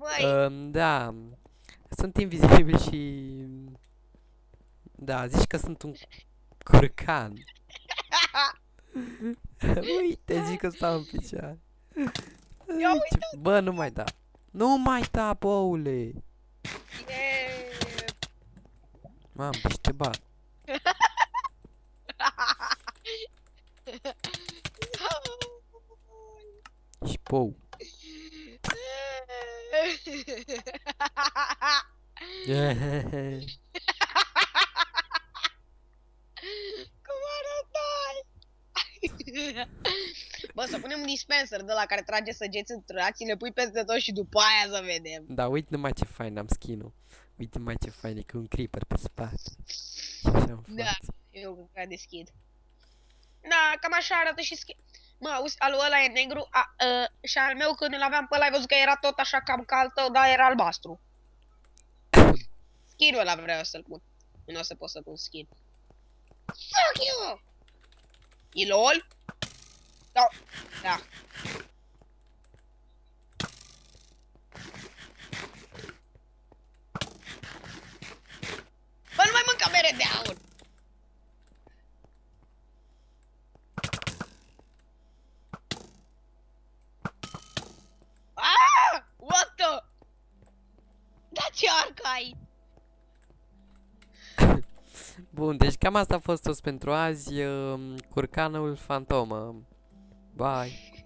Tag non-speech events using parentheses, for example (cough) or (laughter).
băi. Um, da. Sunt invizibil și... Da, zici că sunt un curcan. (laughs) Uite, zic că stau în picioare. Ia Ce- Bă, nu mai da. Nu mai da, boule. E... Mamă, și te bat. (laughs) Și pou. Cum arătai? Bă, să punem un dispenser de la care trage săgeți în trați, le pui peste tot și după aia să vedem. Da, uite numai ce fain am skin-ul. Uite numai ce fain e cu un creeper pe spate. Și așa în Da. față. Eu cred că deschid. Da, cam așa arată și skin. Mă, auzi, al ăla e negru a, a, și al meu când îl aveam pe ăla ai văzut că era tot așa cam ca al tău, dar era albastru. Skin-ul ăla vreau să-l pun. Nu o să pot să pun skin. Fuck you! E LOL? Da. Da. Bă, nu mai mânca mere de aur! Ah! What the? Da ce arc ai? Bun, deci cam asta a fost tot pentru azi. um, Curcanul fantomă. Bye.